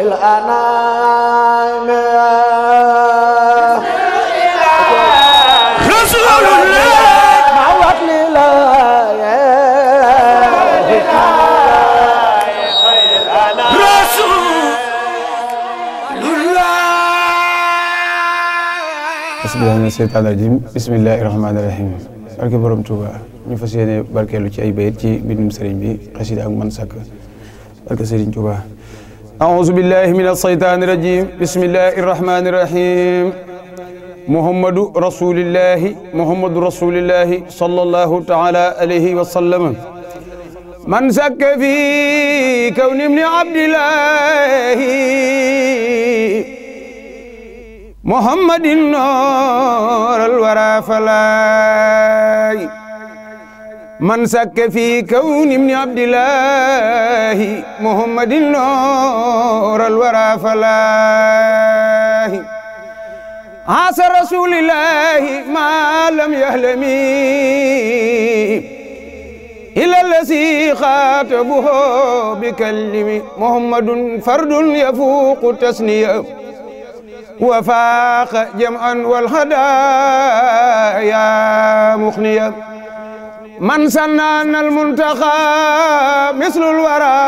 الأنام رسول الله مع وكل رسول الله bismillahi mina seytaani rajim bismillahi rahmaani rahim barke borom Touba ñu fas yéene barkeelu ci ay bayit ci mbindum sëriñ bi xasida ak man sàkk barke sëriñ Touba أعوذ بالله من الشيطان الرجيم. بسم الله الرحمن الرحيم. محمد رسول الله محمد رسول الله صلى الله تعالى عليه وسلم. من زك في كون ابن عبد الله محمد النور الورى فلاي. من سك في كون ابن عبد الله محمد نور الورى فلاي عاصى رسول الله ما لم يهلمي. إلى الذي خاطبه بكلم محمد فرد يفوق تسنية. وفاق جمعا والهدايا مخنيا من سنان المنتقى مثل الورى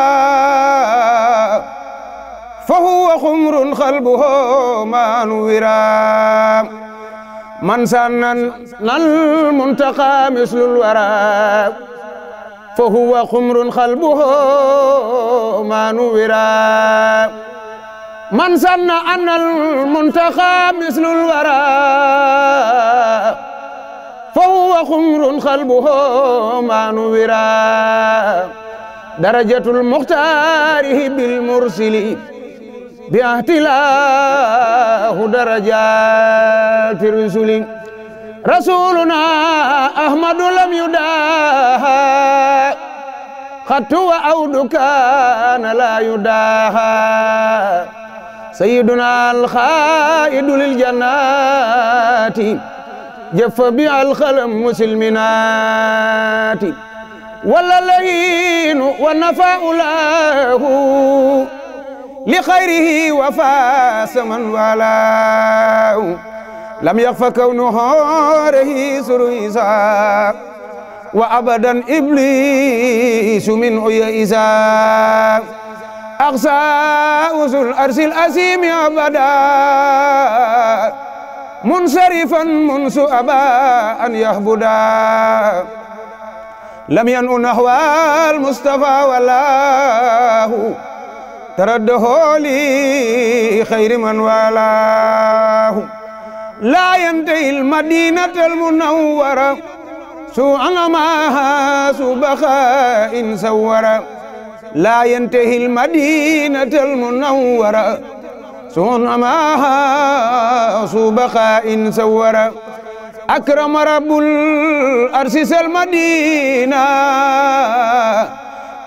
فهو خمر قلبه ما نورا. من سنان المنتقى مثل الورى فهو خمر قلبه ما نورا. من سن أن المنتخى مثل الورى فهو خمر قلبه ما نورا درجة المختار بالمرسل باهتلاه درجات الرسل رسولنا أحمد لم يداها خط وأود كان لا يداها سيدنا الخائد للجنات جف بها الخلم مسلمات ولا اللين والنفاء له لخيره وفاس من والاه. لم يخف كونه رئيس رئيسا وأبدا إبليس من يئسا أقصى وصل أرسل أسيم أبدا. منصرفا منس أبا أن يهبدا. لم ينؤ نحو المصطفى والله. ترده لي خير من والاه. لا ينتهي المدينة المنورة. سوء معها سبخاء سورا لا ينتهي المدينة المنورة. سوء معها سبخاء سورا أكرم رب الأرسس المدينة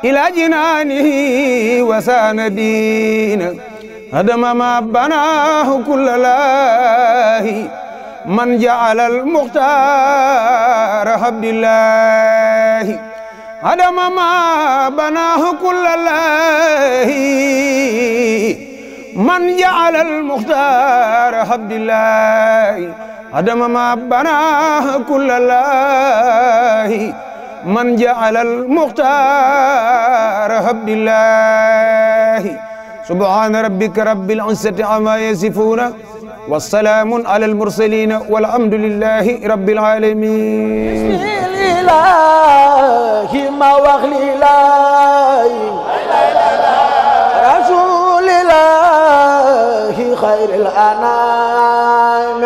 إلى جنانه وسان دين. هدم ما بناه كل الله. من جعل المختار عبد الله. هدم ما بناه كل الله. من جعل المختار عبد الله؟ هدم ما بناه كل الله. من جعل المختار عبد الله. سبحان ربك رب العزة عما يصفون والسلام على المرسلين والحمد لله رب العالمين. الإله ما وخلي خير الأنام.